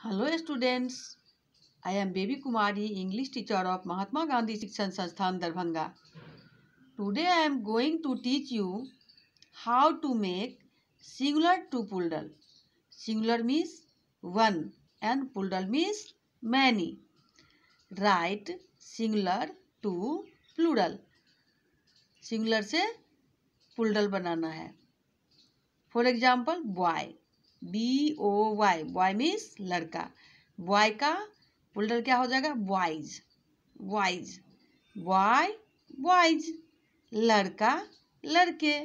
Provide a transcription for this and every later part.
Hello students I am Baby Kumari English teacher of Mahatma Gandhi Shikshan Sansthan Darbhanga today I am going to teach you how to make singular to plural singular means one and plural means many right singular to plural singular से plural बनाना है. For example boy B O Y boy means लड़का। Boy का plural क्या हो जाएगा? Boys boys boy boys लड़का, लड़के।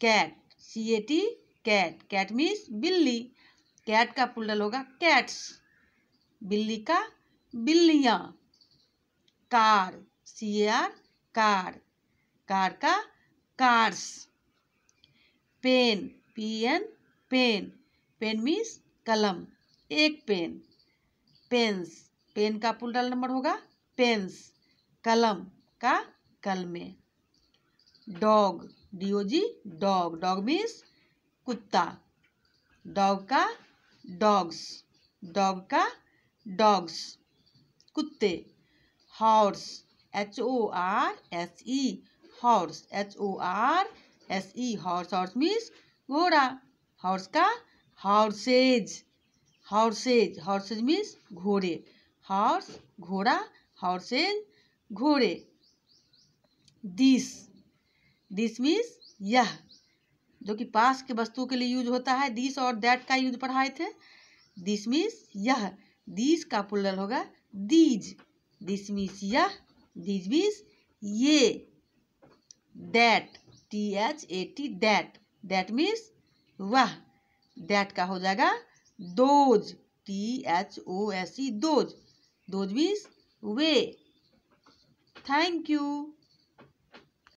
Cat C A T cat cat means बिल्ली। कैट का पुल्डर होगा कैट्स बिल्ली का बिल्लियाँ। Car C A R car car का cars pen P N pen pen means कलम, एक पेन। पेन्स, पेन का पुलटल नंबर होगा, पेन्स, कलम का कलमे dog D O G dog. Dog means कुत्ता। डॉग का डॉग्स, डॉग का डॉग्स। कुत्ते, horse H O R S E horse H O R S E horse. Horse means घोड़ा, हॉर्स का हॉर्सेज हॉर्सेज हॉर्सेज मीन्स घोड़े। Horse, घोड़ा, horses, घोड़े। This this means यह, जो कि पास के वस्तु के लिए यूज़ होता है। दिस और दैट का यूज़ पढ़ाए थे। दिस मीन्स यह, दिस का पुलल होगा दीज। दिस मीन्स यह, दीज मीन्स ये। That T H A T that. That means वह। दैट का हो जाएगा those T H O S E those. Those means way thank you